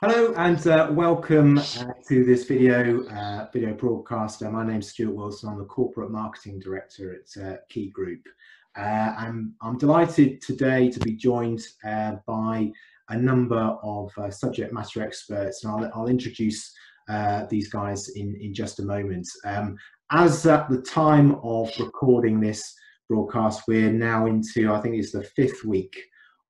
Hello and uh, welcome uh, to this video uh, video broadcast. Uh, my is Stuart Wilson. I'm the Corporate Marketing Director at uh, Key Group. Uh, I'm, I'm delighted today to be joined by a number of subject matter experts and I'll, I'll introduce these guys in, in just a moment. Um, as at the time of recording this broadcast, we're now into, I think it's the fifth week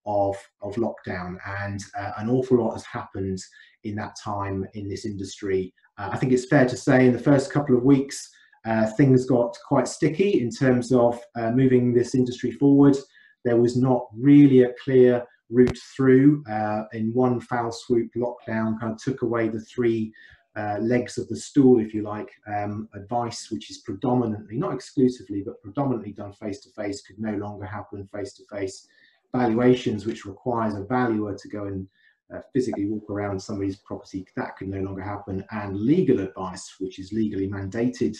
of, of lockdown and uh, an awful lot has happened in that time in this industry. Uh, I think it's fair to say in the first couple of weeks, uh, things got quite sticky in terms of uh, moving this industry forward. There was not really a clear route through. Uh, in one foul swoop, lockdown kind of took away the three uh, legs of the stool, if you like, um, advice, which is predominantly, not exclusively, but predominantly done face to face, could no longer happen face to face valuations, which requires a valuer to go and uh, physically walk around somebody's property, that can no longer happen. And legal advice, which is legally mandated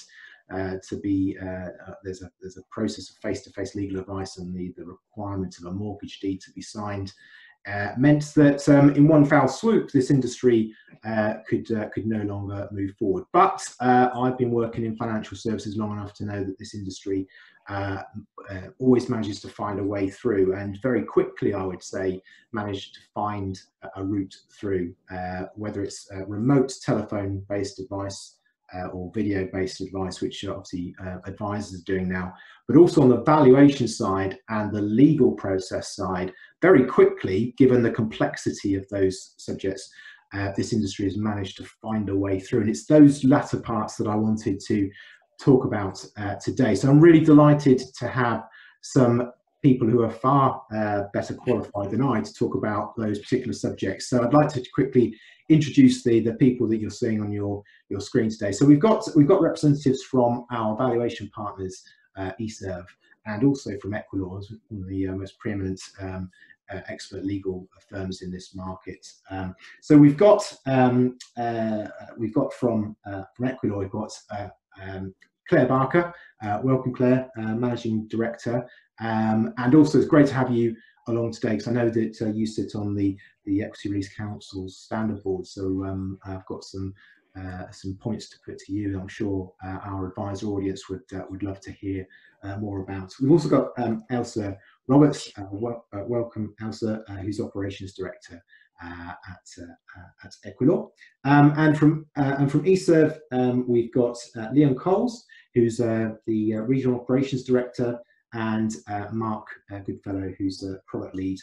uh, to be, uh, uh there's, a, there's a process of face-to-face legal advice and the, the requirement of a mortgage deed to be signed, uh, meant that um, in one foul swoop, this industry uh, could could no longer move forward. But I've been working in financial services long enough to know that this industry uh, uh, always manages to find a way through and very quickly, I would say, managed to find a, route through, uh, whether it's remote telephone based advice uh, or video based advice, which obviously uh, advisors are doing now, but also on the valuation side and the legal process side, very quickly, given the complexity of those subjects. Uh, this industry has managed to find a way through, and it's those latter parts that I wanted to talk about uh, today. So I'm really delighted to have some people who are far uh, better qualified than I to talk about those particular subjects. So I'd like to quickly introduce the, the people that you're seeing on your, your screen today. So we've got, we've got representatives from our valuation partners, uh, e.surv, and also from Equilaw, one of the uh, most preeminent um, uh, expert legal firms in this market. Um, so we've got um, uh, we've got from uh, from Equilaw, we've got uh, um, Claire Barker. Uh, welcome, Claire, uh, Managing Director. Um, and also, it's great to have you along today because I know that uh, you sit on the, the Equity Release Council's standard board. So um, I've got some uh, some points to put to you. I'm sure uh, our advisor audience would uh, would love to hear more about. We've also got um, Elsa Roberts. Wel welcome, Elsa, who's Operations Director at, uh, at Equilaw. Um, and from uh, and from e.surv, um, we've got Leon Coles, who's the Regional Operations Director, and Mark Goodfellow, who's the Product Lead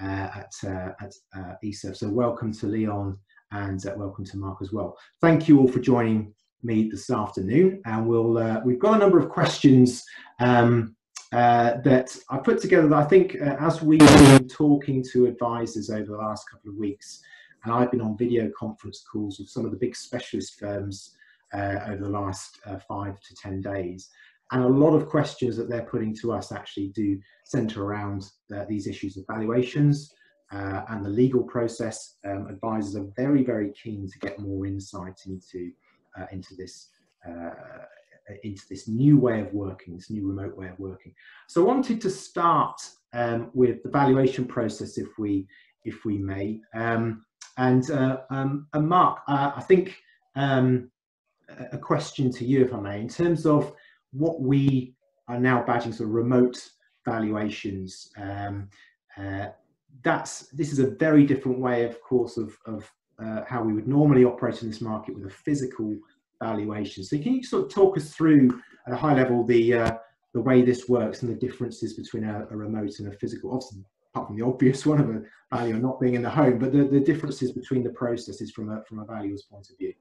at, at e.surv. So welcome to Leon and welcome to Mark as well. Thank you all for joining me this afternoon and we'll uh, we've got a number of questions um, uh, that I put together I think uh, as we've been talking to advisors over the last couple of weeks, and I've been on video conference calls with some of the big specialist firms uh, over the last uh, five to 10 days. And a lot of questions that they're putting to us actually do center around uh, these issues of valuations and the legal process. Um, advisors are very, very keen to get more insight into, into this uh, into this new way of working, this new remote way of working. So I wanted to start um, with the valuation process, if we if we may. Um, and, uh, um, and Mark, uh, I think um, a question to you, if I may, in terms of what we are now badging sort of remote valuations. Um, uh, that's this is a very different way, of course, of, of uh, how we would normally operate in this market with a physical valuation. So can you sort of talk us through at a high level the uh, the way this works and the differences between a, a, remote and a physical? Obviously, apart from the obvious one of a valuer not being in the home, but the, the differences between the processes from a from a valuer's point of view.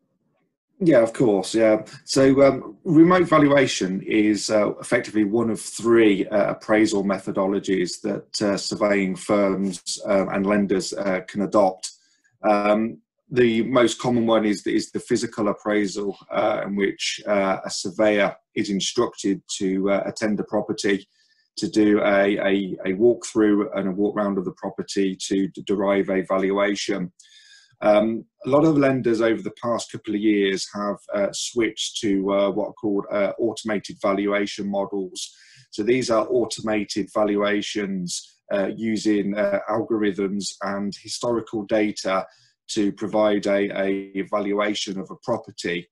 Yeah, of course. Yeah. So um, remote valuation is uh, effectively one of three uh, appraisal methodologies that uh, surveying firms um, and lenders uh, can adopt. Um, the most common one is the, is the physical appraisal, uh, in which uh, a surveyor is instructed to uh, attend the property to do a, a, a walkthrough and a walk round of the property to, derive a valuation. Um, a lot of lenders over the past couple of years have uh, switched to uh, what are called uh, automated valuation models. So these are automated valuations using algorithms and historical data to provide a, a evaluation of a property.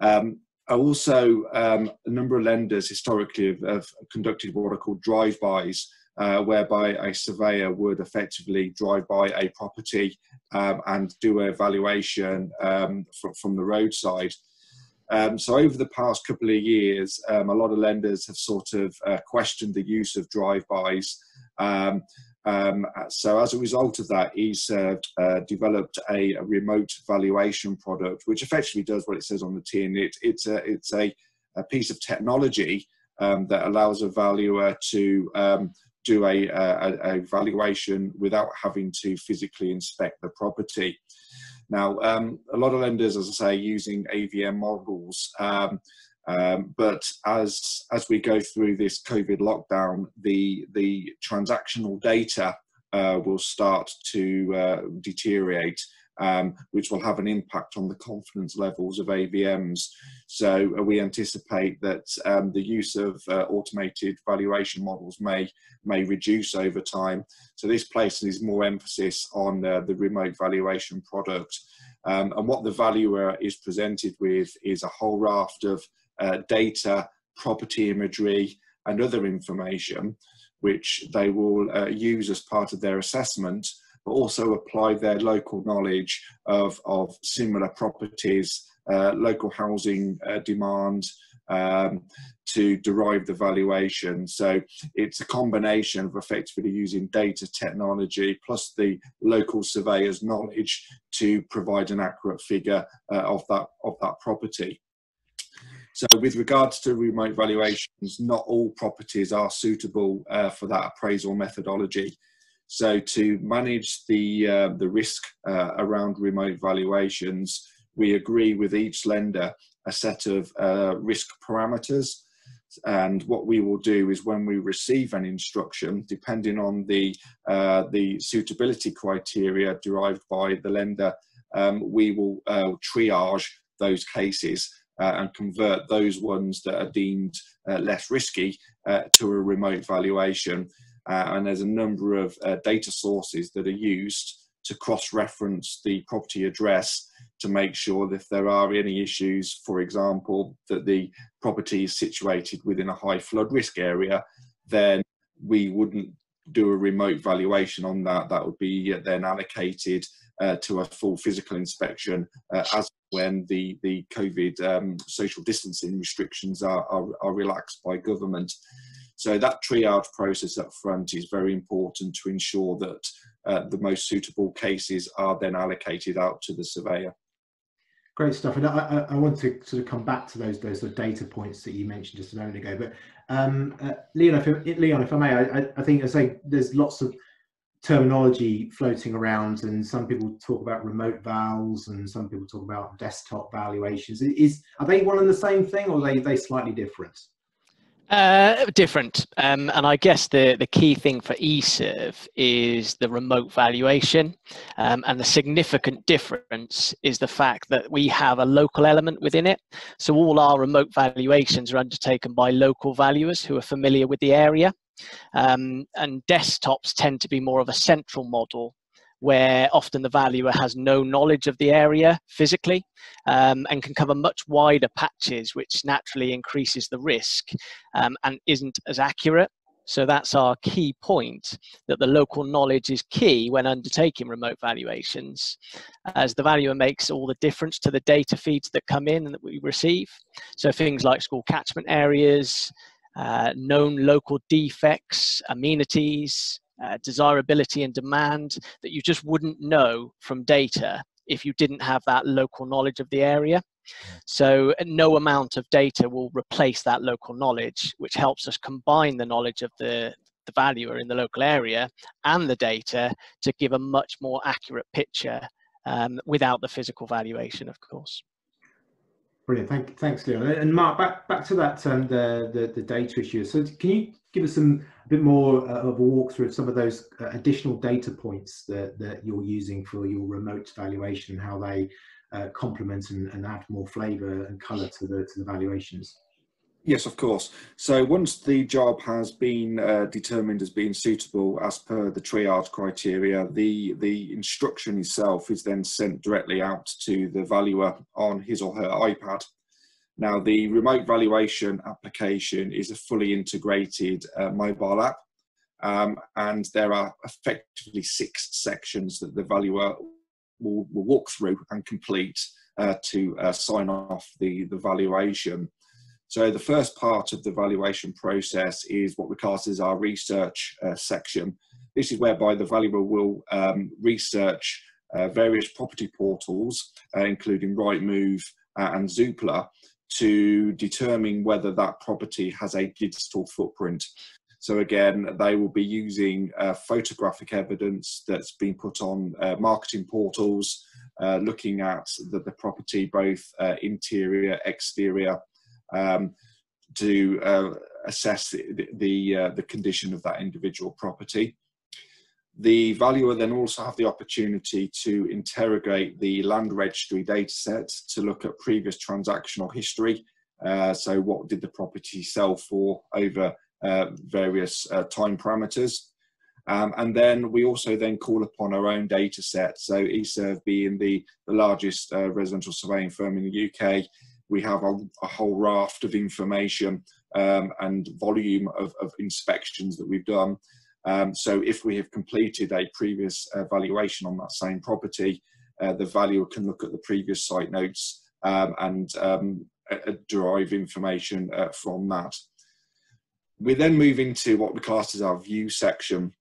Um, also, um, a number of lenders historically have, have conducted what are called drive-bys, uh, whereby a surveyor would effectively drive by a property um, and do a valuation um, from, from the roadside. Um, so over the past couple of years, um, a lot of lenders have sort of uh, questioned the use of drive-bys. Um, um so as a result of that, he's uh, developed a, a, remote valuation product, which effectively does what it says on the tin. It, it's a, it's a, a piece of technology um, that allows a valuer to um, do a, a, a, valuation without having to physically inspect the property. Now, um, a lot of lenders, as I say, using AVM models, um, but as as we go through this COVID lockdown, the the transactional data uh, will start to uh, deteriorate, um, which will have an impact on the confidence levels of AVMs. So uh, we anticipate that um, the use of uh, automated valuation models may may reduce over time. So this places more emphasis on uh, the remote valuation product. Um, and what the valuer is presented with is a whole raft of uh, data, property imagery, and other information, which they will uh, use as part of their assessment but also apply their local knowledge of, of similar properties, uh, local housing uh, demand, um, to derive the valuation. So it's a combination of effectively using data technology plus the local surveyor's knowledge to provide an accurate figure uh, of that of that property. So with regards to remote valuations, not all properties are suitable uh, for that appraisal methodology. So to manage the, uh, the risk uh, around remote valuations, we agree with each lender a set of uh, risk parameters. And what we will do is when we receive an instruction, depending on the, uh, the suitability criteria derived by the lender, um, we will uh, triage those cases uh, and convert those ones that are deemed uh, less risky uh, to a remote valuation. Uh, and there's a number of uh, data sources that are used to cross-reference the property address to make sure that if there are any issues, for example, that the property is situated within a high flood risk area, then we wouldn't do a remote valuation on that. That would be then allocated uh, to a full physical inspection uh, as when the, the COVID um, social distancing restrictions are, are, are relaxed by government. So that triage process up front is very important to ensure that uh, the most suitable cases are then allocated out to the surveyor. Great stuff. And I, I, want to sort of come back to those those sort of data points that you mentioned just a moment ago. But um, uh, Leon, if, Leon, if I may, I, I think I say there's lots of terminology floating around, and some people talk about remote vals, and some people talk about desktop valuations. Is are they one and the same thing, or are they they slightly different? Uh, different. Um, and I guess the, the key thing for e.surv is the remote valuation. Um, and the significant difference is the fact that we have a local element within it. So all our remote valuations are undertaken by local valuers who are familiar with the area. Um, and desktops tend to be more of a central model where often the valuer has no knowledge of the area physically um, and can cover much wider patches, which naturally increases the risk um, and isn't as accurate. So that's our key point that the local knowledge is key when undertaking remote valuations, as the valuer makes all the difference to the data feeds that come in and that we receive. So things like school catchment areas, uh, known local defects, amenities, uh, desirability and demand that you just wouldn't know from data if you didn't have that local knowledge of the area. So uh, no amount of data will replace that local knowledge, which helps us combine the knowledge of the, the valuer in the local area and the data to give a much more accurate picture um, without the physical valuation, of course. Brilliant. Thank, thanks, Leon. And Mark, back back to that um, the, the, the data issue. So, can you give us some a bit more uh, of a walkthrough of some of those uh, additional data points that that you're using for your remote valuation, and how they uh, complement and, and, add more flavour and colour to the to the valuations? Yes, of course. So once the job has been uh, determined as being suitable as per the triage criteria, the, the instruction itself is then sent directly out to the valuer on his or her iPad. Now, the remote valuation application is a fully integrated uh, mobile app, um, and there are effectively six sections that the valuer will, will walk through and complete uh, to uh, sign off the, the valuation. So the first part of the valuation process is what we class as our research uh, section. This is whereby the valuer will um, research uh, various property portals, uh, including Rightmove uh, and Zoopla, to determine whether that property has a digital footprint. So again, they will be using uh, photographic evidence that's been put on uh, marketing portals, looking at the, the property, both interior, exterior, um, to uh, assess the the, uh, the, condition of that individual property. The valuer then also have the opportunity to interrogate the land registry dataset to look at previous transactional history. Uh, so what did the property sell for over uh, various uh, time parameters? Um, and then we also then call upon our own data set. So e.surv being the, the largest uh, residential surveying firm in the UK, we have a, a whole raft of information um, and volume of, of, inspections that we've done. Um, so if we have completed a previous valuation on that same property, uh, the valuer can look at the previous site notes um, and um, derive information uh, from that. We then move into what we class as our view section,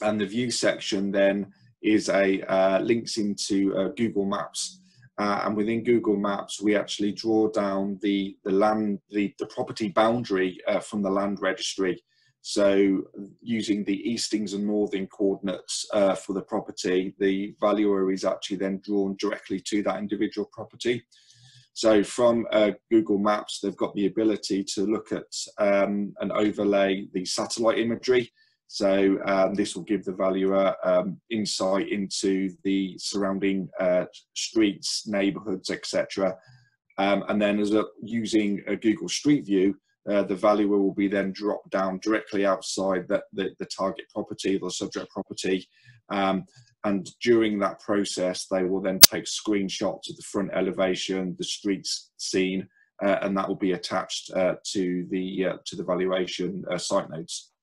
and the view section then is a uh, links into uh, Google Maps. Uh, and within Google Maps, we actually draw down the, the land, the, the property boundary uh, from the land registry. So using the eastings and northing coordinates uh, for the property, the valuer is actually then drawn directly to that individual property. So from uh, Google Maps, they've got the ability to look at um, and overlay the satellite imagery so um, this will give the valuer um, insight into the surrounding uh, streets, neighbourhoods, etc. Um, and then as a, using a Google Street View, uh, the valuer will be then dropped down directly outside the, the, the target property, the subject property. Um, and during that process, they will then take screenshots of the front elevation, the streets scene, uh, and that will be attached uh, to the uh, to the valuation uh, site notes.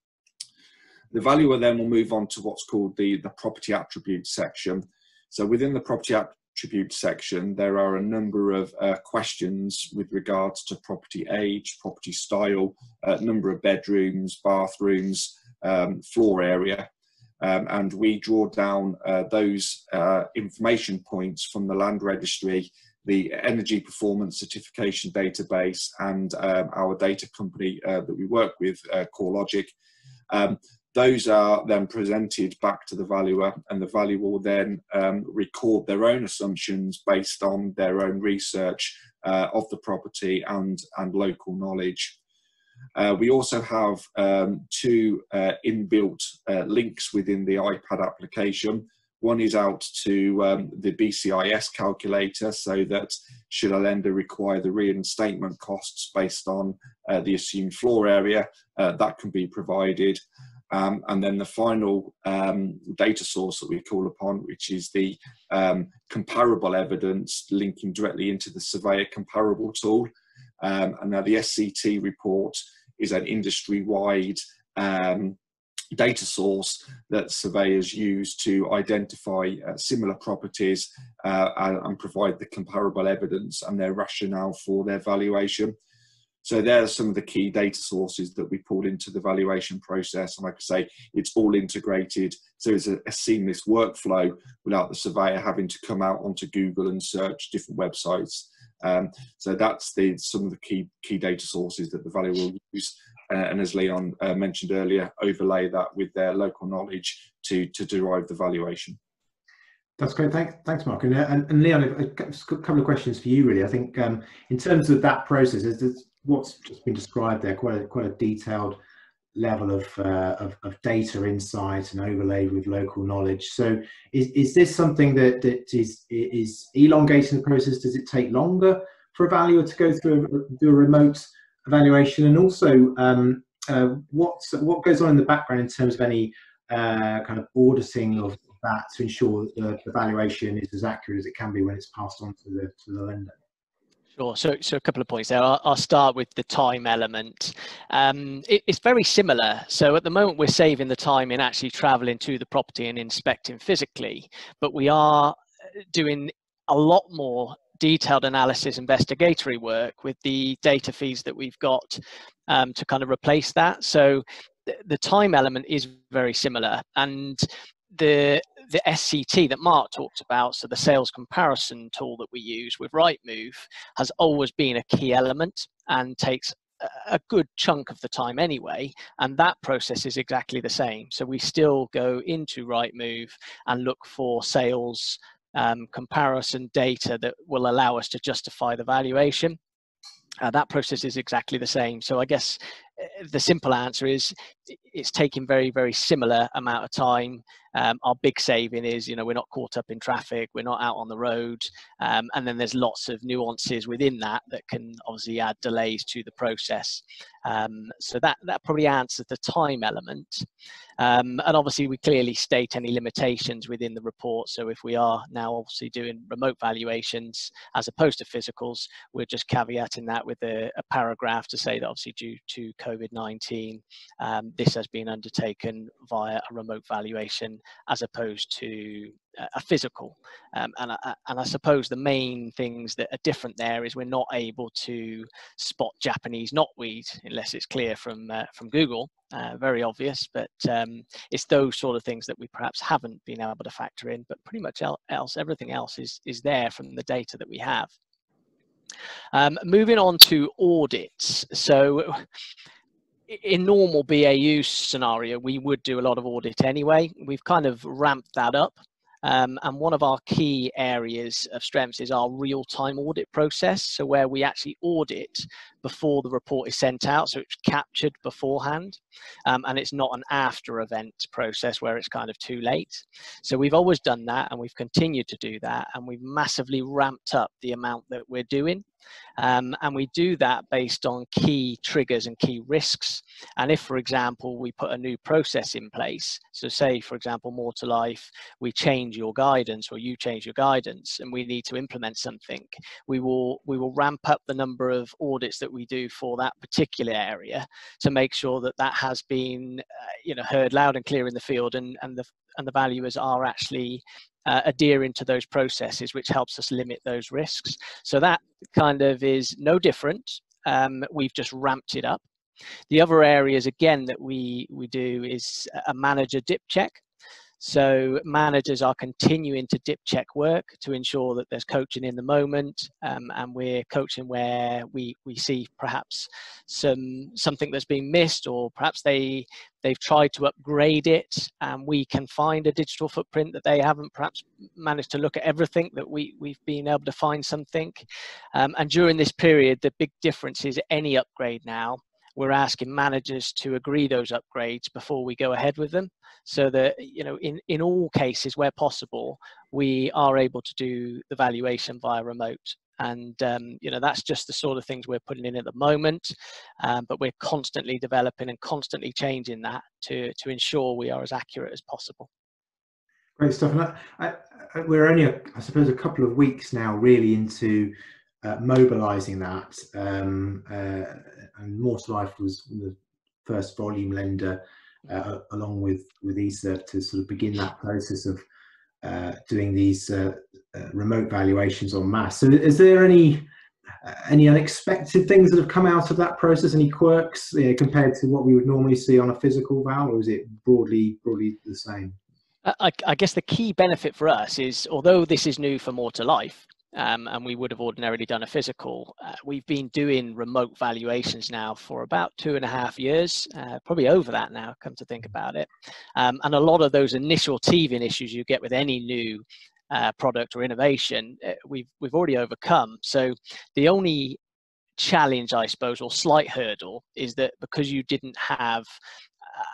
The valuer then will move on to what's called the, the property attributes section. So within the property attributes section, there are a number of uh, questions with regards to property age, property style, uh, number of bedrooms, bathrooms, um, floor area. Um, and we draw down uh, those uh, information points from the land registry, the energy performance certification database, and um, our data company uh, that we work with, uh, CoreLogic. Um, those are then presented back to the valuer and the valuer will then um, record their own assumptions based on their own research uh, of the property and, and local knowledge. Uh, we also have um, two uh, inbuilt uh, links within the iPad application. One is out to um, the BCIS calculator so that should a lender require the reinstatement costs based on uh, the assumed floor area, uh, that can be provided. Um, and then the final um, data source that we call upon, which is the um, comparable evidence linking directly into the surveyor comparable tool. Um, and now the SCT report is an industry-wide um, data source that surveyors use to identify uh, similar properties uh, and provide the comparable evidence and their rationale for their valuation. So there are some of the key data sources that we pulled into the valuation process. And like I say, it's all integrated. So it's a, a, seamless workflow without the surveyor having to come out onto Google and search different websites. Um, so that's the, some of the key, key data sources that the valuer will use. Uh, and as Leon uh, mentioned earlier, overlay that with their local knowledge to, to derive the valuation. That's great. Thanks, thanks, Mark. And, and, and Leon, a, couple of questions for you, really. I think um, in terms of that process, is what's just been described there, quite a, quite a detailed level of, uh, of, of, data insight and overlaid with local knowledge. So is, is this something that, that is, is elongating the process? Does it take longer for a valuer to go through a, a remote evaluation and also um, uh, what's, what goes on in the background in terms of any uh, kind of auditing of that to ensure that the, the valuation is as accurate as it can be when it's passed on to the, to the lender? Sure. So, so a couple of points there. I'll, I'll start with the time element. Um, it, it's very similar. So at the moment, we're saving the time in actually traveling to the property and inspecting physically, but we are uh, doing a lot more detailed analysis investigatory work with the data feeds that we've got um, to kind of replace that. So the time element is very similar and the the SCT that Mark talked about, so the sales comparison tool that we use with Rightmove, has always been a key element and takes a good chunk of the time anyway. And that process is exactly the same. So we still go into Rightmove and look for sales um, comparison data that will allow us to justify the valuation. Uh, that process is exactly the same. So I guess the simple answer is it's taking very, very similar amount of time um, our big saving is, you know, we're not caught up in traffic, we're not out on the road, um, and then there's lots of nuances within that that can obviously add delays to the process. Um, so that that probably answers the time element. Um, and obviously, we clearly state any limitations within the report. So if we are now obviously doing remote valuations as opposed to physicals, we're just caveating that with a, a paragraph to say that obviously due to COVID-19, um, this has been undertaken via a remote valuation as opposed to a physical. Um, and, I, and I suppose the main things that are different there is we're not able to spot Japanese knotweed unless it's clear from uh, from Google. Uh, very obvious, but um, it's those sort of things that we perhaps haven't been able to factor in. But pretty much else, everything else is is there from the data that we have. Um, moving on to audits. So in normal BAU scenario, we would do a lot of audit anyway. We've kind of ramped that up. Um, and one of our key areas of strengths is our real-time audit process. So where we actually audit before the report is sent out, so it's captured beforehand, um, and it's not an after-event process where it's kind of too late. So we've always done that, and we've continued to do that, and we've massively ramped up the amount that we're doing. Um, and we do that based on key triggers and key risks. And if, for example, we put a new process in place, so say, for example, More2Life, we change your guidance or you change your guidance and we need to implement something, we will, we will ramp up the number of audits that we do for that particular area to make sure that that has been, uh, you know, heard loud and clear in the field and, and the, and the valuers are actually uh, adhering to those processes, which helps us limit those risks. So that kind of is no different. Um, we've just ramped it up. The other areas, again, that we, we do is a manager dip check. So managers are continuing to dip check work to ensure that there's coaching in the moment, um, and we're coaching where we we see perhaps some something that's been missed, or perhaps they they've tried to upgrade it, and we can find a digital footprint that they haven't perhaps managed to look at everything that we we've been able to find something. Um, and during this period, the big difference is any upgrade now we're asking managers to agree those upgrades before we go ahead with them so that you know in in all cases where possible we are able to do the valuation via remote and um, you know that's just the sort of things we're putting in at the moment um, but we're constantly developing and constantly changing that to to ensure we are as accurate as possible great stuff and I, I, we're only a, I suppose a couple of weeks now really into uh, mobilizing that. Um, uh, and Life was the first volume lender, uh, along with with e.surv, to sort of begin that process of uh, doing these uh, uh, remote valuations on mass. So, is there any any unexpected things that have come out of that process? Any quirks you know, compared to what we would normally see on a physical val, or is it broadly broadly the same? I, I, guess the key benefit for us is, although this is new for More2Life, um, and we would have ordinarily done a physical. Uh, we've been doing remote valuations now for about two and a half years, uh, probably over that now, come to think about it. Um, and a lot of those initial teething issues you get with any new uh, product or innovation, uh, we've, we've already overcome. So the only challenge, I suppose, or slight hurdle is that because you didn't have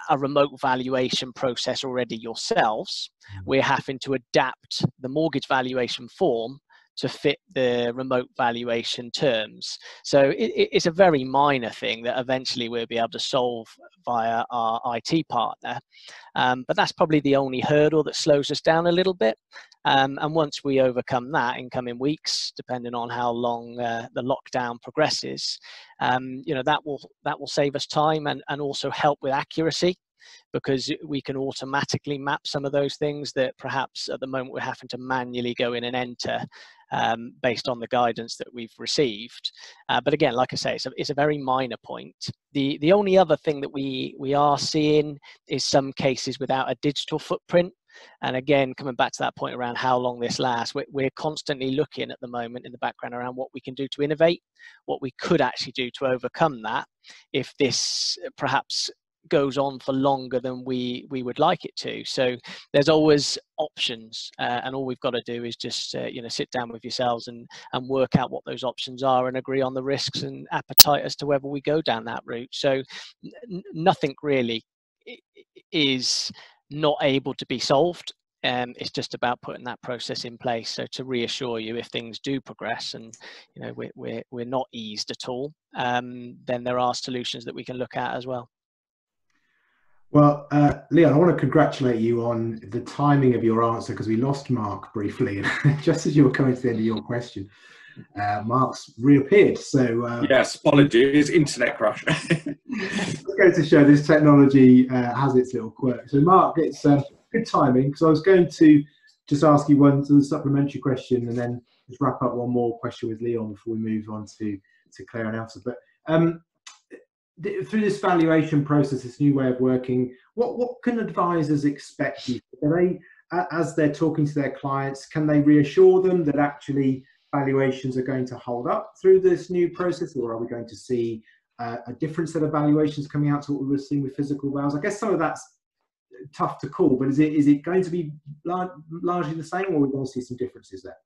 a remote valuation process already yourselves, mm. we're having to adapt the mortgage valuation form to fit the remote valuation terms. So it, it's a very minor thing that eventually we'll be able to solve via our IT partner. Um, but that's probably the only hurdle that slows us down a little bit. Um, and once we overcome that in coming weeks, depending on how long uh, the lockdown progresses, um, you know that will that will save us time and, and also help with accuracy because we can automatically map some of those things that perhaps at the moment we're having to manually go in and enter um, based on the guidance that we've received. Uh, but again, like I say, it's a, it's a very minor point. The, the only other thing that we, we are seeing is some cases without a digital footprint. And again, coming back to that point around how long this lasts, we're, we're, constantly looking at the moment in the background around what we can do to innovate, what we could actually do to overcome that if this perhaps goes on for longer than we we would like it to so there's always options uh, and all we've got to do is just uh, you know sit down with yourselves and and work out what those options are and agree on the risks and appetite as to whether we go down that route so n- nothing really is not able to be solved um, it's just about putting that process in place. So to reassure you, if things do progress and you know we're we're, we're not eased at all, um, then there are solutions that we can look at as well. Well, uh, Leon, I want to congratulate you on the timing of your answer because we lost Mark briefly, just as you were coming to the end of your question, uh, Mark's reappeared. So uh, yes, apologies, internet crash. going to show this technology uh, has its little quirks. So, Mark, it's uh, good timing because I was going to just ask you one supplementary question and then just wrap up one more question with Leon before we move on to to Claire and Elsa. But um, through this valuation process, this new way of working, what what can advisors expect? Are they, as they're talking to their clients, can they reassure them that actually valuations are going to hold up through this new process, or are we going to see uh, a different set of valuations coming out to what we were seeing with physical values? I guess some of that's tough to call, but is it is it going to be largely the same, or are we going to see some differences there?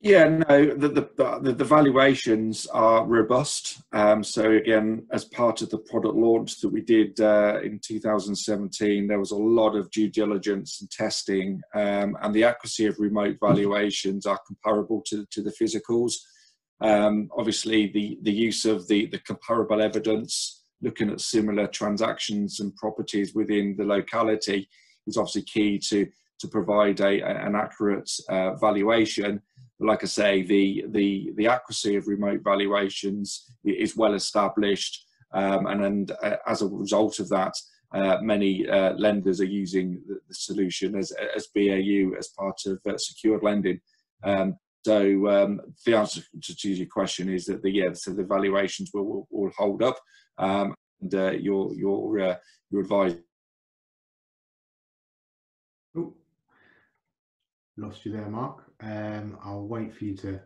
Yeah, no, the, the, the, valuations are robust. Um, so again, as part of the product launch that we did uh, in 2017, there was a lot of due diligence and testing, um, and the accuracy of remote valuations are comparable to, to the physicals. Um, obviously, the, the use of the, the comparable evidence, looking at similar transactions and properties within the locality, is obviously key to, to provide a, an accurate uh, valuation like I say, the the the accuracy of remote valuations is well established, um, and and uh, as a result of that, uh, many uh, lenders are using the, the, solution as as BAU as part of uh, secured lending. Um, so um, the answer to your question is that the yeah, so the valuations will will, will hold up, um, and uh, your your uh, your advice. Lost you there, Mark. Um, I'll wait for you to.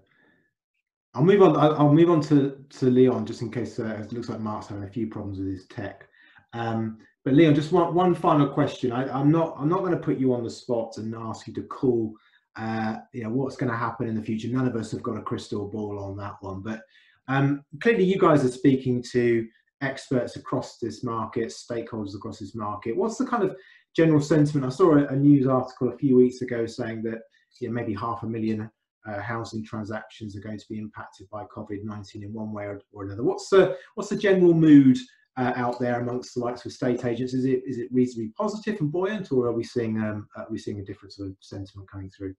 I'll move on. I'll, I'll move on to to Leon just in case uh, it looks like Mark's having a few problems with his tech. Um, but Leon, just one one final question. I, am not I'm not going to put you on the spot and ask you to call. Uh, you know what's going to happen in the future. None of us have got a crystal ball on that one, but um, clearly you guys are speaking to experts across this market, stakeholders across this market. What's the kind of general sentiment? I saw a, a news article a few weeks ago saying that you know, maybe half a million uh, housing transactions are going to be impacted by COVID-19 in one way or, or another. What's the what's the general mood uh, out there amongst the likes of estate agents? Is it is it reasonably positive and buoyant, or are we seeing um, are we seeing a different sort of sentiment coming through?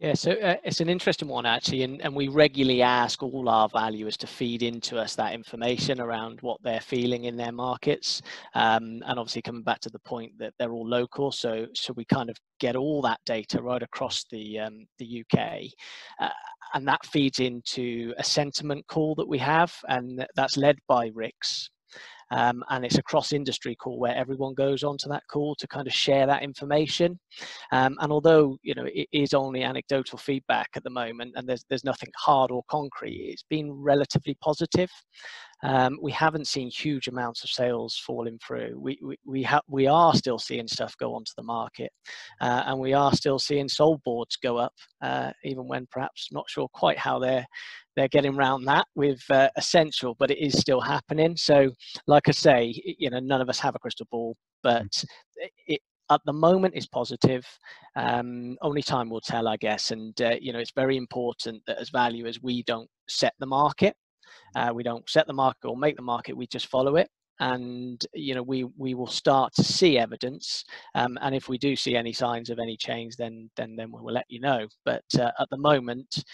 Yeah, so uh, it's an interesting one actually, and, and we regularly ask all our valuers to feed into us that information around what they're feeling in their markets, um, and obviously coming back to the point that they're all local, so so we kind of get all that data right across the um, the UK, uh, and that feeds into a sentiment call that we have, and that's led by RICS, um, and it's a cross industry call where everyone goes onto that call to kind of share that information. Um, and although you know it is only anecdotal feedback at the moment, and there's there's nothing hard or concrete, it's been relatively positive. Um, we haven't seen huge amounts of sales falling through. We we we, ha- we are still seeing stuff go onto the market, uh, and we are still seeing sold boards go up, uh, even when perhaps not sure quite how they're they're getting around that with uh, essential, but it is still happening. So, like I say, you know, none of us have a crystal ball, but it, at the moment is positive. Um, only time will tell, I guess. And uh, you know, it's very important that as valuers, we don't set the market. Uh, we don't set the market or make the market. We just follow it and you know we we will start to see evidence um, and if we do see any signs of any change then then then we will let you know but uh, at the moment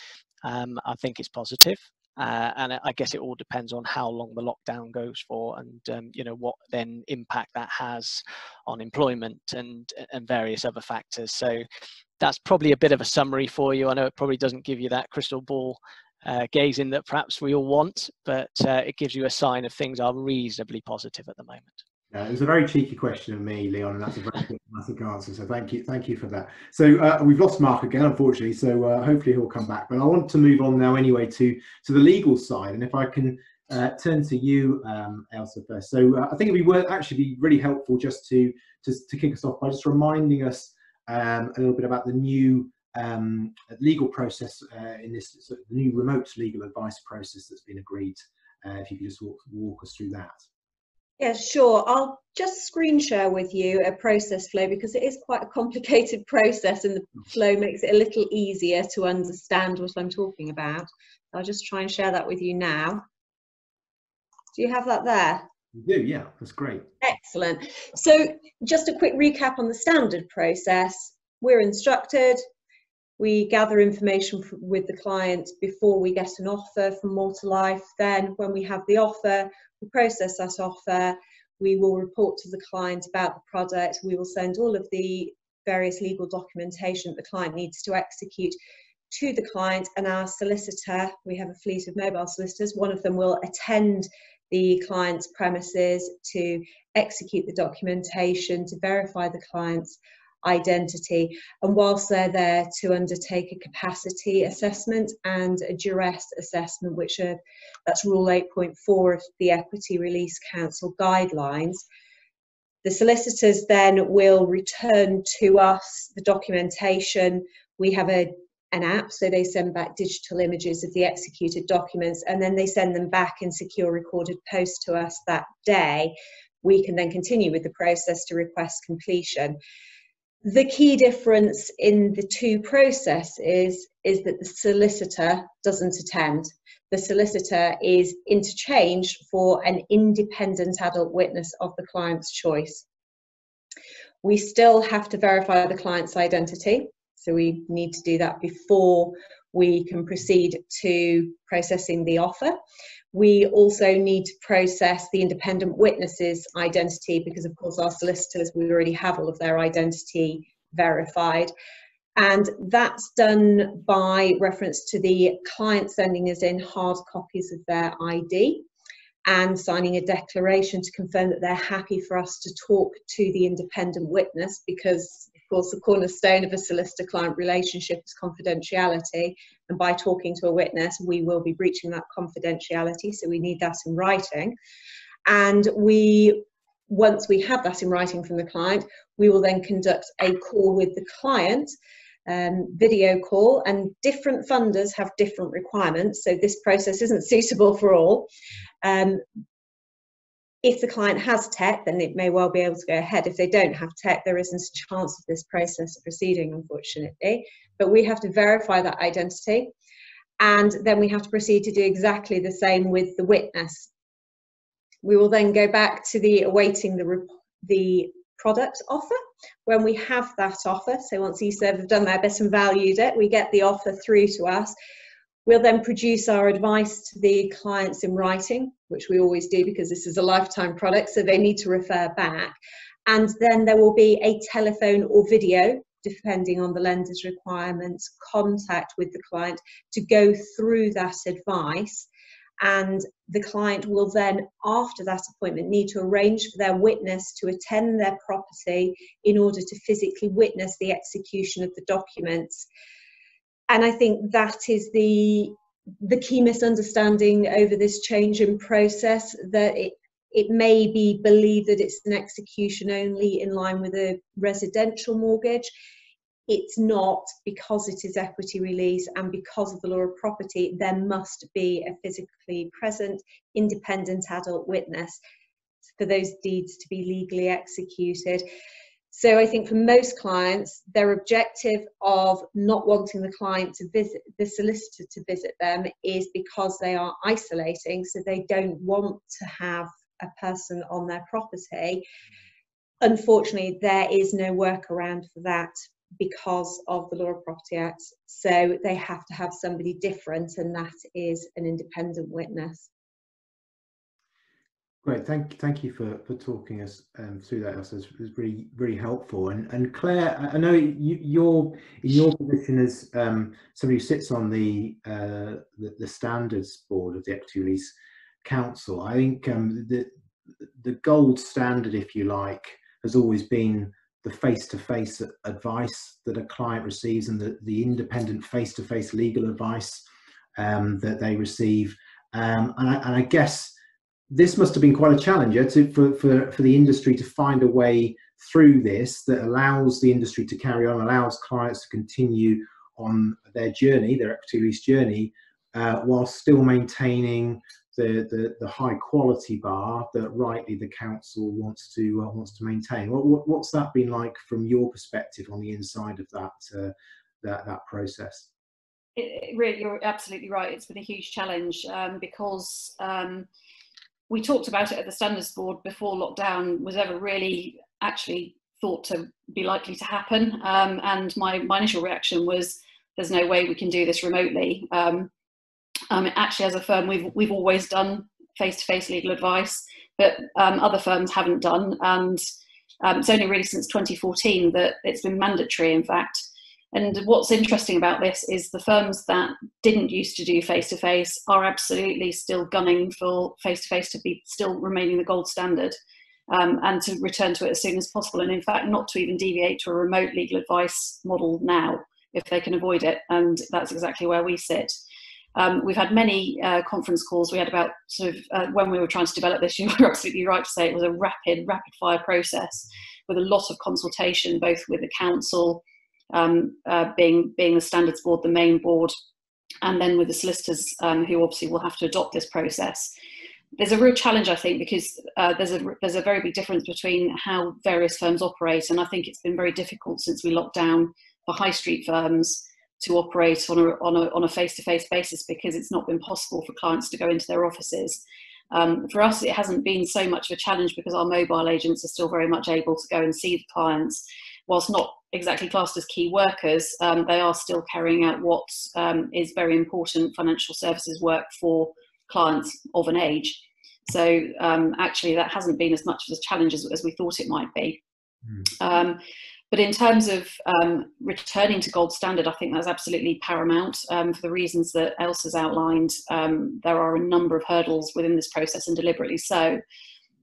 um, i think it's positive uh, and I guess it all depends on how long the lockdown goes for, and um, you know what then impact that has on employment and and various other factors. So that's probably a bit of a summary for you. I know it probably doesn't give you that crystal ball uh, gazing that perhaps we all want, but uh, it gives you a sign of things are reasonably positive at the moment. Yeah, it was a very cheeky question of me, Leon, and that's a very diplomatic answer. So thank you, thank you for that. So uh, we've lost Mark again, unfortunately. So uh, hopefully he'll come back. But I want to move on now anyway to to the legal side, and if I can uh, turn to you, um, Elsa, first. So uh, I think it'd be worth actually be really helpful just to to, to kick us off by just reminding us um, a little bit about the new um, legal process uh, in this sort of new remote legal advice process that's been agreed. Uh, if you could just walk, walk us through that. Yeah, sure. I'll just screen share with you a process flow because it is quite a complicated process and the flow makes it a little easier to understand what I'm talking about. I'll just try and share that with you now. Do you have that there? You do, yeah, that's great. Excellent. So just a quick recap on the standard process. We're instructed, we gather information with the client before we get an offer from to Life. Then when we have the offer, we process that offer, we will report to the client about the product, we will send all of the various legal documentation that the client needs to execute to the client and our solicitor, we have a fleet of mobile solicitors, one of them will attend the client's premises to execute the documentation, to verify the client's identity. And whilst they're there to undertake a capacity assessment and a duress assessment, which are that's Rule 8.4 of the Equity Release Council guidelines. The solicitors then will return to us the documentation. We have a an app, so they send back digital images of the executed documents and then they send them back in secure recorded post to us that day. We can then continue with the process to request completion the key difference in the two processes is that the solicitor doesn't attend. The solicitor is interchanged for an independent adult witness of the client's choice. We still have to verify the client's identity, so we need to do that before we can proceed to processing the offer. We also need to process the independent witnesses' identity because, of course, our solicitors, we already have all of their identity verified. And that's done by reference to the client sending us in hard copies of their ID and signing a declaration to confirm that they're happy for us to talk to the independent witness because course the cornerstone of a solicitor client relationship is confidentiality. And by talking to a witness we will be breaching that confidentiality. So we need that in writing. And we once we have that in writing from the client we will then conduct a call with the client um, video call. And different funders have different requirements. So this process isn't suitable for all. Um, if the client has tech then it may well be able to go ahead if they don't have tech there isn't a chance of this process proceeding unfortunately but we have to verify that identity and then we have to proceed to do exactly the same with the witness we will then go back to the awaiting the the product offer. When we have that offer, so once e.surv have done their bit and valued it, we get the offer through to us. We'll then produce our advice to the clients in writing, which we always do because this is a lifetime product, so they need to refer back. And then there will be a telephone or video, depending on the lender's requirements, contact with the client to go through that advice and the client will then, after that appointment, need to arrange for their witness to attend their property in order to physically witness the execution of the documents. And I think that is the the key misunderstanding over this change in process that it it may be believed that it's an execution only in line with a residential mortgage it's not because it is equity release and because of the law of property, there must be a physically present, independent adult witness for those deeds to be legally executed. So I think for most clients, their objective of not wanting the client to visit, the solicitor to visit them, is because they are isolating, so they don't want to have a person on their property. Unfortunately, there is no workaround for that because of the Law of Property Act. So they have to have somebody different, and that is an independent witness. Great, thank thank you for for talking us um, through that. Elsa. It's, it's really really helpful. And and Claire, I know you, you're in your position as um, somebody who sits on the, uh, the, the standards board of the Equity Release Council. I think um, the the gold standard, if you like, has always been the face-to-face advice that a client receives and the, the independent face-to-face legal advice um, that they receive. Um, and, I, and I guess this must have been quite a challenge to, for, for, for the industry to find a way through this that allows the industry to carry on, allows clients to continue on their journey, their equity release journey, uh, while still maintaining the, the, the, high quality bar that rightly the council wants to uh, wants to maintain. What, what, what's that been like from your perspective on the inside of that uh, that, that process? It, it really, you're absolutely right. It's been a huge challenge um, because um, we talked about it at the standards board before lockdown was ever really actually thought to be likely to happen. Um, and my, my initial reaction was, there's no way we can do this remotely. Um, um, actually, as a firm, we've, we've always done face-to-face legal advice, but um, other firms haven't done. And um, it's only really since 2014 that it's been mandatory, in fact. And what's interesting about this is the firms that didn't used to do face to face are absolutely still gunning for face to face to be still remaining the gold standard um, and to return to it as soon as possible. And in fact, not to even deviate to a remote legal advice model now if they can avoid it. And that's exactly where we sit. Um, we've had many uh, conference calls. We had about sort of uh, when we were trying to develop this, you were absolutely right to say it was a rapid, rapid fire process with a lot of consultation, both with the council, um, uh, being being the standards board, the main board, and then with the solicitors um, who obviously will have to adopt this process. There's a real challenge, I think, because uh, there's a there's a very big difference between how various firms operate, and I think it's been very difficult since we locked down for high street firms to operate on a on a on a face-to-face basis because it's not been possible for clients to go into their offices. Um, for us, it hasn't been so much of a challenge because our mobile agents are still very much able to go and see the clients whilst not exactly classed as key workers, um, they are still carrying out what um, is very important financial services work for clients of an age. So um, actually that hasn't been as much of a challenge as, as we thought it might be. Mm. but in terms of um, returning to gold standard, I think that's absolutely paramount um, for the reasons that Elsa's outlined. there are a number of hurdles within this process and deliberately so.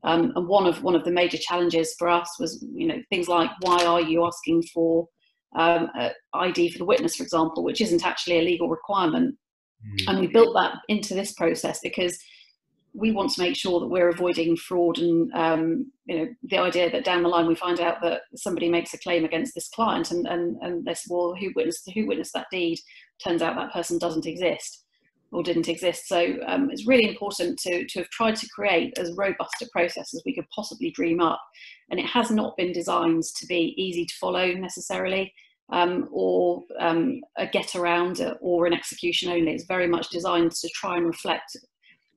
Um, and one of one of the major challenges for us was, you know, things like why are you asking for um, ID for the witness, for example, which isn't actually a legal requirement. Mm. And we built that into this process because we want to make sure that we're avoiding fraud and um, you know the idea that down the line we find out that somebody makes a claim against this client and and, and they say well who witnessed who witnessed that deed turns out that person doesn't exist or didn't exist. So um, it's really important to, to have tried to create as robust a process as we could possibly dream up. And it has not been designed to be easy to follow necessarily um, or um, a get around or an execution only. It's very much designed to try and reflect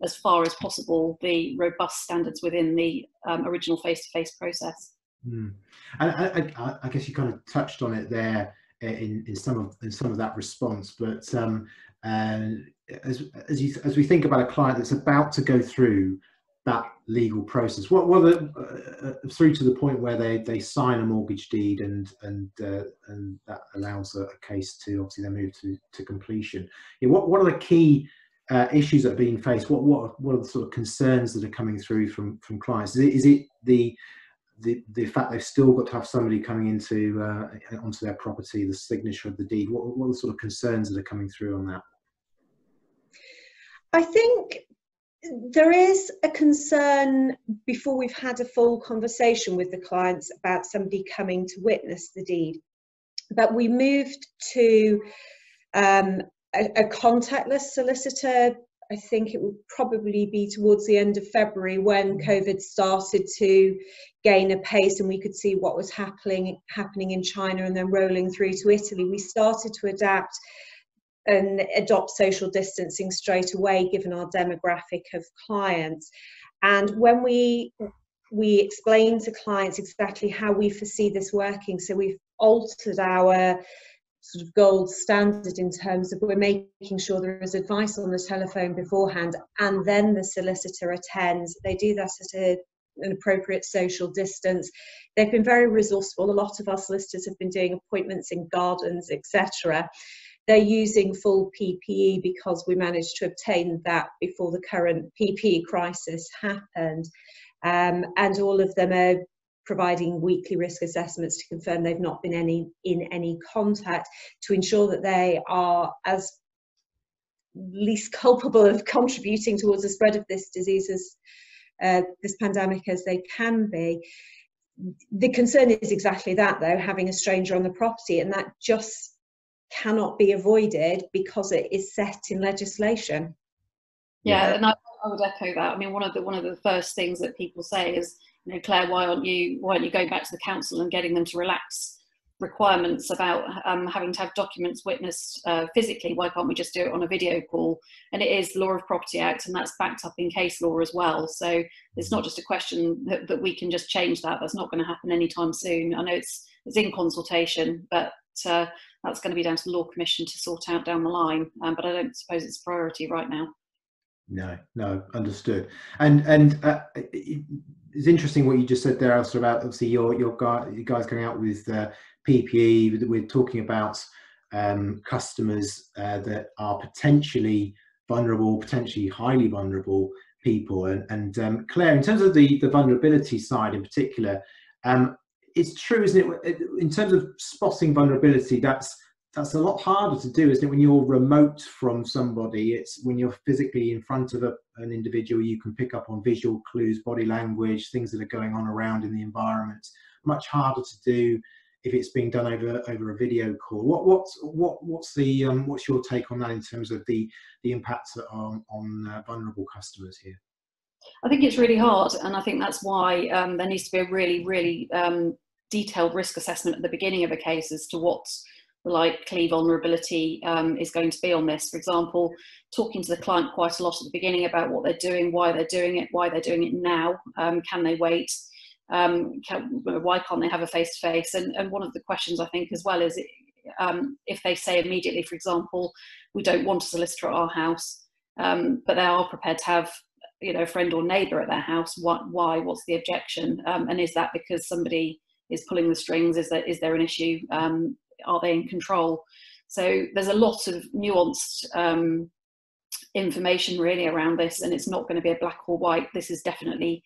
as far as possible the robust standards within the um, original face-to-face process. Mm. And I, I, I, guess you kind of touched on it there in, in some of in some of that response, but um, and as, as, you, as we think about a client that's about to go through that legal process, what, what the, uh, uh, through to the point where they, they sign a mortgage deed and and uh, and that allows a, a, case to obviously then move to, to completion. Yeah, what what are the key uh, issues that are being faced? What what what are the sort of concerns that are coming through from from clients? Is it, is it the the, the fact they've still got to have somebody coming into uh, onto their property, the signature of the deed. What, what are the sort of concerns that are coming through on that? I think there is a concern before we've had a full conversation with the clients about somebody coming to witness the deed. But we moved to um, a, a, contactless solicitor I think it would probably be towards the end of February when COVID started to gain a pace and we could see what was happening happening in China and then rolling through to Italy. We started to adapt and adopt social distancing straight away given our demographic of clients. And when we we explain to clients exactly how we foresee this working, so we've altered our sort of gold standard in terms of we're making sure there is advice on the telephone beforehand and then the solicitor attends. They do that at a, an appropriate social distance. They've been very resourceful. A lot of our solicitors have been doing appointments in gardens, etc. They're using full PPE because we managed to obtain that before the current PPE crisis happened. Um, and all of them are providing weekly risk assessments to confirm they've not been any in any contact to ensure that they are as least culpable of contributing towards the spread of this disease as uh, this pandemic as they can be. The concern is exactly that, though, having a stranger on the property, and that just cannot be avoided because it is set in legislation. Yeah, yeah. and I, I would echo that. I mean, one of the one of the first things that people say is you know, Claire, why aren't you why aren't you going back to the council and getting them to relax requirements about um, having to have documents witnessed uh, physically? Why can't we just do it on a video call? And it is Law of Property Act, and that's backed up in case law as well. So it's not just a question that, that we can just change that. That's not going to happen anytime soon. I know it's it's in consultation, but uh, that's going to be down to the Law Commission to sort out down the line. Um, but I don't suppose it's a priority right now. No, no, understood. And and uh, it's interesting what you just said there, also about obviously your your, guy, you guys going out with uh, PPE. We're talking about um, customers uh, that are potentially vulnerable, potentially highly vulnerable people. And, and um, Claire, in terms of the the vulnerability side in particular, um, it's true, isn't it? In terms of spotting vulnerability, that's that's a lot harder to do, isn't it? When you're remote from somebody, it's when you're physically in front of a, an individual, you can pick up on visual clues, body language, things that are going on around in the environment. Much harder to do if it's being done over over a video call. What what's what what's the um, what's your take on that in terms of the the impacts on on uh, vulnerable customers here? I think it's really hard, and I think that's why um, there needs to be a really really um, detailed risk assessment at the beginning of a case as to what's likely vulnerability um, is going to be on this. For example, talking to the client quite a lot at the beginning about what they're doing, why they're doing it, why they're doing it now, um, can they wait, um, can, why can't they have a face to face? And one of the questions I think as well is um, if they say immediately, for example, we don't want a solicitor at our house, um, but they are prepared to have you know a friend or neighbour at their house. What, why? What's the objection? Um, and is that because somebody is pulling the strings? Is there is there an issue? Um, are they in control? So there's a lot of nuanced um, information really around this, and it's not going to be a black or white. This is definitely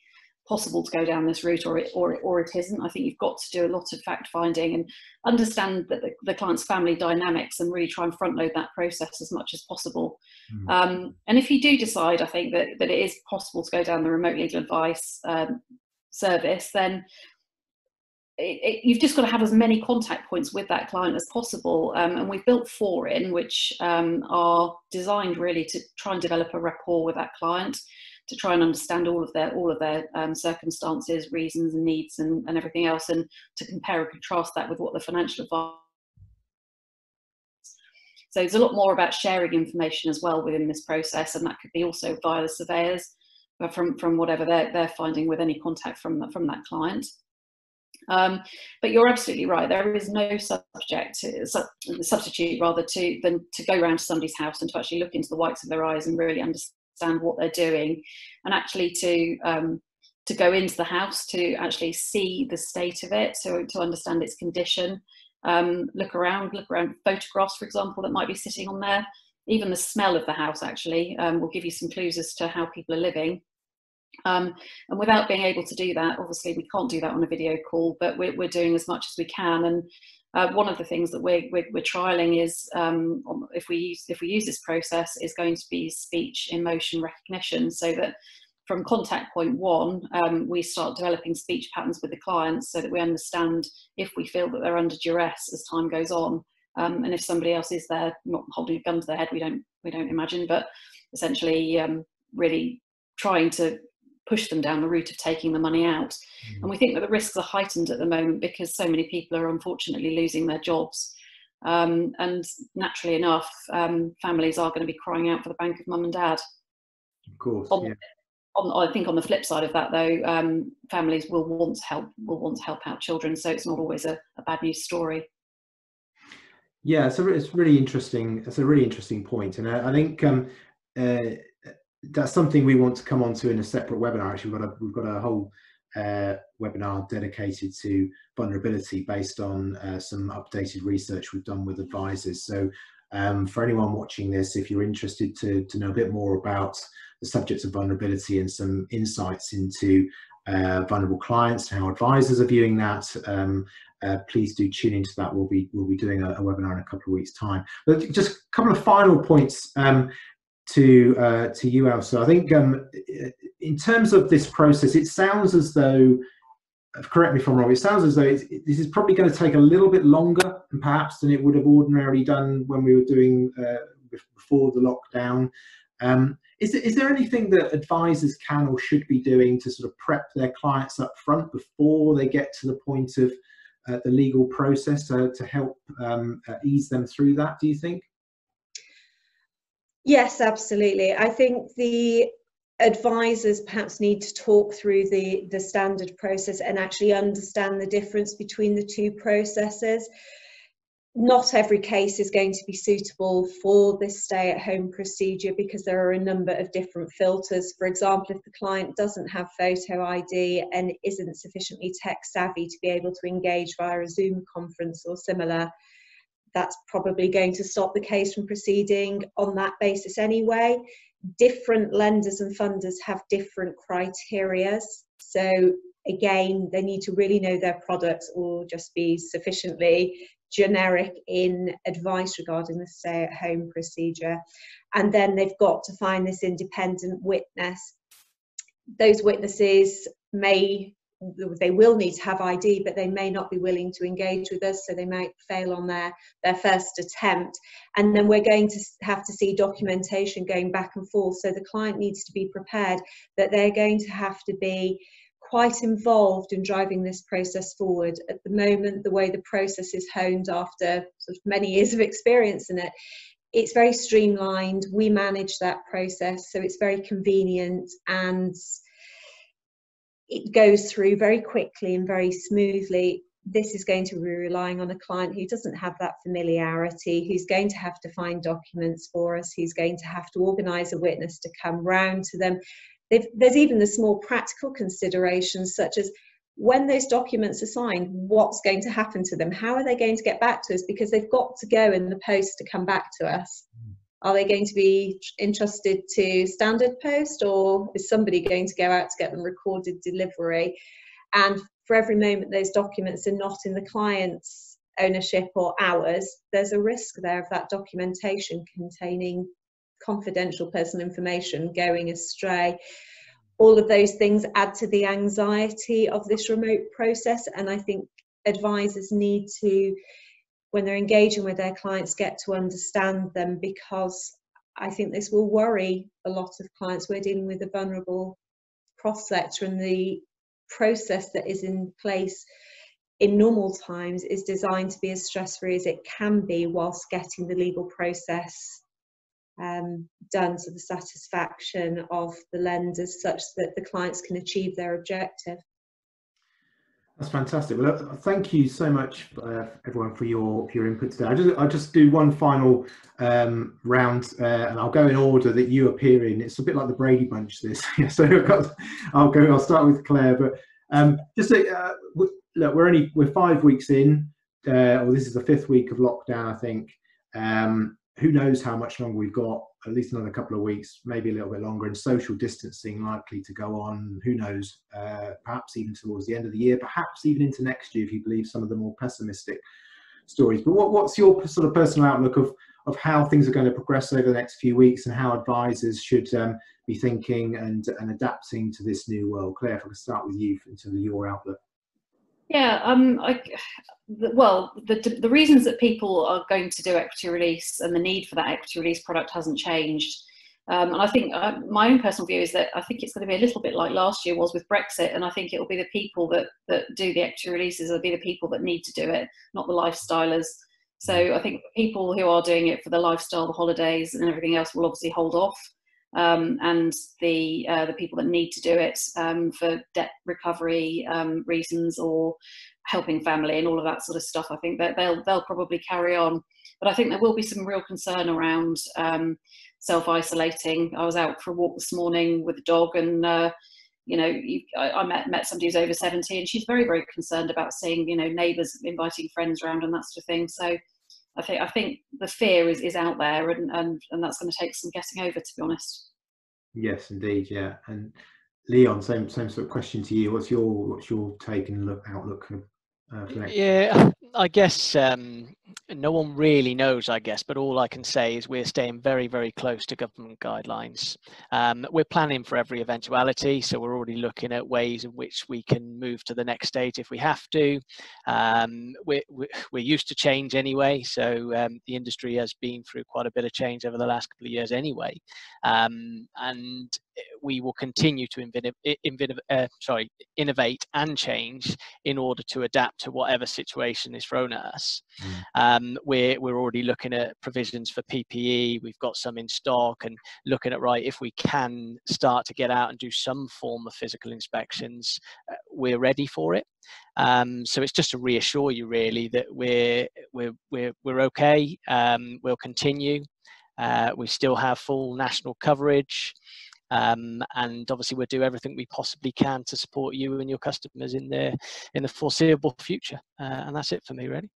possible to go down this route, or it or or it isn't. I think you've got to do a lot of fact finding and understand that the, the client's family dynamics, and really try and front load that process as much as possible. Mm. Um, and if you do decide, I think that that it is possible to go down the remote legal advice um, service, then it, it, you've just got to have as many contact points with that client as possible. Um, and we've built four in, which um, are designed really to try and develop a rapport with that client, to try and understand all of their all of their um, circumstances, reasons, and needs, and, and everything else, and to compare and contrast that with what the financial advisor. So there's a lot more about sharing information as well within this process, and that could be also via the surveyors, uh, from from whatever they're they're finding with any contact from from that client. Um, but you're absolutely right. There is no subject, substitute rather, to than to go around to somebody's house and to actually look into the whites of their eyes and really understand what they're doing, and actually to um, to go into the house to actually see the state of it, so to understand its condition. Um, look around, look around photographs, for example, that might be sitting on there. Even the smell of the house actually um, will give you some clues as to how people are living. Um, and without being able to do that, obviously we can't do that on a video call, but we're, we're doing as much as we can. And uh, one of the things that we're, we're, we're trialing is um, if we use if we use this process is going to be speech emotion recognition, so that from contact point one, um, we start developing speech patterns with the clients so that we understand if we feel that they're under duress as time goes on, Um, and if somebody else is there, not holding a gun to their head, we don't we don't imagine, but essentially um, really trying to push them down the route of taking the money out. Mm. And we think that the risks are heightened at the moment because so many people are unfortunately losing their jobs. Um, and naturally enough, um, families are going to be crying out for the bank of mum and dad. Of course. On, yeah. on, I think on the flip side of that, though, um, families will want to help will want to help out children, so it's not always a, a bad news story. Yeah, so it's really interesting. It's a really interesting point, and I, I think um, uh, that's something we want to come on to in a separate webinar. Actually, we've got a we've got a whole uh, webinar dedicated to vulnerability based on uh, some updated research we've done with advisors. So um, for anyone watching this, if you're interested to, to know a bit more about the subject of vulnerability and some insights into uh, vulnerable clients, how advisors are viewing that, um, uh, please do tune into that. We'll be we'll be doing a, a, webinar in a couple of weeks' time. But just a couple of final points um, to uh, to you, Elsa. I think um, in terms of this process, it sounds as though, correct me if I'm wrong, it sounds as though it, this is probably going to take a little bit longer, perhaps, than it would have ordinarily done when we were doing uh, before the lockdown. Um, is, there, is there anything that advisors can or should be doing to sort of prep their clients up front before they get to the point of uh, the legal process to, to help um, uh, ease them through that, do you think? Yes, absolutely. I think the advisors perhaps need to talk through the, the standard process and actually understand the difference between the two processes. Not every case is going to be suitable for this stay at home procedure because there are a number of different filters. For example, if the client doesn't have photo ID and isn't sufficiently tech savvy to be able to engage via a Zoom conference or similar, that's probably going to stop the case from proceeding on that basis anyway. Different lenders and funders have different criteria. So again, they need to really know their products or just be sufficiently generic in advice regarding the stay at home procedure. And then they've got to find this independent witness. Those witnesses may they will need to have ID, but they may not be willing to engage with us, so they might fail on their, their first attempt. And then we're going to have to see documentation going back and forth, so the client needs to be prepared that they're going to have to be quite involved in driving this process forward. At the moment, the way the process is honed after sort of many years of experience in it, it's very streamlined. We manage that process, so it's very convenient and it goes through very quickly and very smoothly. This is going to be relying on a client who doesn't have that familiarity, who's going to have to find documents for us, who's going to have to organise a witness to come round to them. They've, there's even the small practical considerations, such as when those documents are signed, what's going to happen to them? How are they going to get back to us? Because they've got to go in the post to come back to us. Mm. Are they going to be entrusted to standard post or is somebody going to go out to get them recorded delivery? And for every moment those documents are not in the client's ownership or ours, there's a risk there of that documentation containing confidential personal information going astray. All of those things add to the anxiety of this remote process, and I think advisors need to when they're engaging with their clients get to understand them because I think this will worry a lot of clients. We're dealing with a vulnerable cross sector and the process that is in place in normal times is designed to be as stress free as it can be whilst getting the legal process um, done to the satisfaction of the lenders such that the clients can achieve their objective. That's fantastic. Well, uh, thank you so much, uh, everyone, for your for your input today. I just I just do one final um, round, uh, and I'll go in order that you appear in. It's a bit like the Brady Bunch. This, so I'll go. I'll start with Claire, but um, just uh, look, we're only we're five weeks in, uh, or this is the fifth week of lockdown, I think. Um, who knows how much longer we've got? At least another couple of weeks, maybe a little bit longer, and social distancing likely to go on. Who knows? Uh, perhaps even towards the end of the year, perhaps even into next year, if you believe some of the more pessimistic stories. But what, what's your sort of personal outlook of of how things are going to progress over the next few weeks, and how advisors should um, be thinking and and adapting to this new world? Claire, if I could start with you in terms of your outlook. Yeah, um, I, well, the, the reasons that people are going to do equity release and the need for that equity release product hasn't changed. Um, and I think uh, my own personal view is that I think it's going to be a little bit like last year was with Brexit. And I think it will be the people that, that do the equity releases will be the people that need to do it, not the lifestylers. So. I think people who are doing it for the lifestyle, the holidays, and everything else will obviously hold off. Um, and the uh, the people that need to do it um, for debt recovery um, reasons or helping family and all of that sort of stuff. I think that they'll they'll probably carry on, but I think there will be some real concern around um, self isolating. I was out for a walk this morning with a dog, and uh, you know, I, met met somebody who's over seventy, and she's very very concerned about seeing you know neighbours inviting friends around and that sort of thing. So. I think I think the fear is, is out there, and, and, and that's going to take some getting over, to be honest. Yes, indeed, yeah. And Leon, same same sort of question to you. What's your what's your take and look outlook uh, yeah, I guess um, no one really knows, I guess, but all I can say is we're staying very, very close to government guidelines. Um, we're planning for every eventuality, so we're already looking at ways in which we can move to the next stage if we have to. Um, we're, we're used to change anyway, so um, the industry has been through quite a bit of change over the last couple of years anyway. Um, and we will continue to invinov- uh, sorry, innovate and change in order to adapt to whatever situation is thrown at us. Mm. Um, we're, we're already looking at provisions for PPE. We've got some in stock and looking at, right, if we can start to get out and do some form of physical inspections, uh, we're ready for it. Um, so it's just to reassure you really that we're, we're, we're, we're okay. Um, we'll continue. Uh, we still have full national coverage. Um, and obviously we'll do everything we possibly can to support you and your customers in the in the foreseeable future. Uh, and that's it for me, really.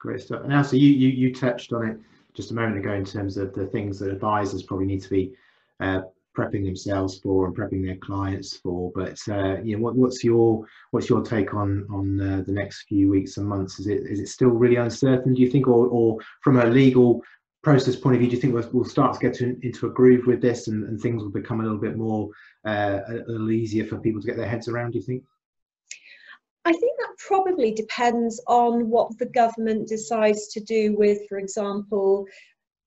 Great stuff. Now, so you, you you touched on it just a moment ago in terms of the things that advisors probably need to be uh, prepping themselves for and prepping their clients for. But uh, you know, what, what's your what's your take on on uh, the next few weeks and months? Is it is it still really uncertain? Do you think, or or from a legal process point of view, do you think we'll, we'll start to get to, into a groove with this and, and, things will become a little bit more, uh, a little easier for people to get their heads around, do you think? I think that probably depends on what the government decides to do with, for example,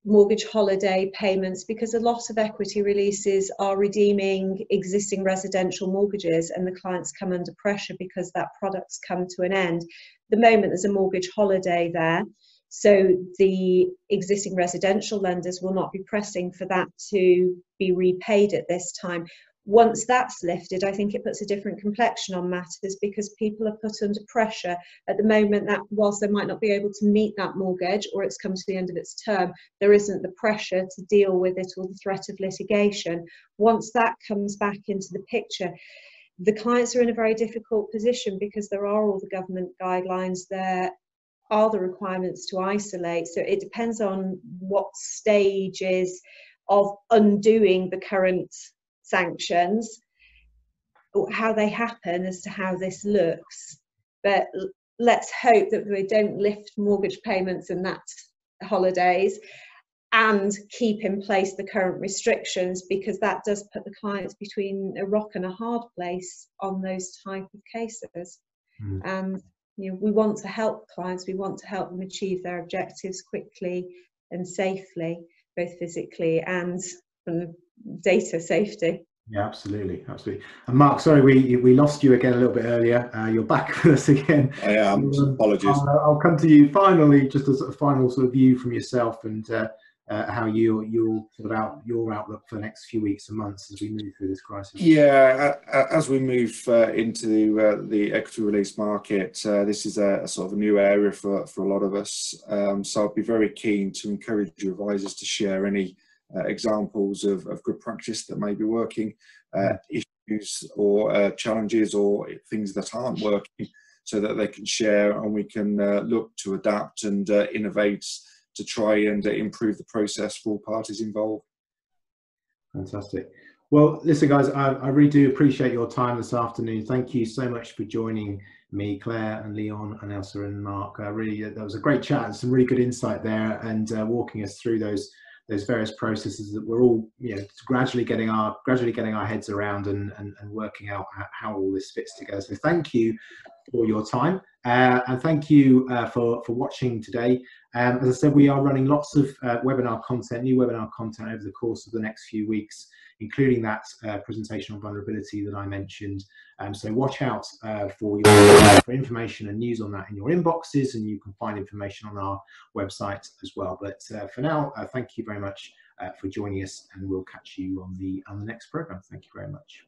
mortgage holiday payments because a lot of equity releases are redeeming existing residential mortgages and the clients come under pressure because that product's come to an end. The moment there's a mortgage holiday there, so the existing residential lenders will not be pressing for that to be repaid at this time. Once that's lifted, I think it puts a different complexion on matters because people are put under pressure at the moment that whilst they might not be able to meet that mortgage or it's come to the end of its term, there isn't the pressure to deal with it or the threat of litigation. Once that comes back into the picture, the clients are in a very difficult position because there are all the government guidelines there are the requirements to isolate. So it depends on what stages of undoing the current sanctions, how they happen as to how this looks. But let's hope that we don't lift mortgage payments and that holidays and keep in place the current restrictions because that does put the clients between a rock and a hard place on those type of cases. Mm. And you know, we want to help clients, we want to help them achieve their objectives quickly and safely, both physically and from data safety. Yeah, absolutely, absolutely. And Mark, sorry, we we lost you again a little bit earlier. Uh, you're back with us again. I am. Um, Apologies. I'll, I'll, come to you finally, just as a final sort of view from yourself and uh, uh, how you you'll sort of out your outlook for the next few weeks and months as we move through this crisis. Yeah, as we move uh, into the, uh, the equity release market, uh, this is a, a, sort of a new area for, for a lot of us. Um, so I'd be very keen to encourage your advisors to share any uh, examples of, of good practice that may be working, uh, issues or challenges or things that aren't working, so that they can share and we can look to adapt and innovate to try and uh, improve the process for all parties involved. Fantastic. Well, listen, guys, I, I, really do appreciate your time this afternoon. Thank you so much for joining me, Claire and Leon and Elsa and Mark. Really, uh, that was a great chat and some really good insight there and uh, walking us through those those various processes that we're all you know gradually getting our gradually getting our heads around and and, and working out how, all this fits together. So thank you for your time. Uh, and thank you for, for watching today. Um, as I said, we are running lots of uh, webinar content, new webinar content over the course of the next few weeks, including that uh, presentation on vulnerability that I mentioned. Um, so watch out uh, for, your, for information and news on that in your inboxes, and you can find information on our website as well. But uh, for now, thank you very much for joining us, and we'll catch you on the on the next program. Thank you very much.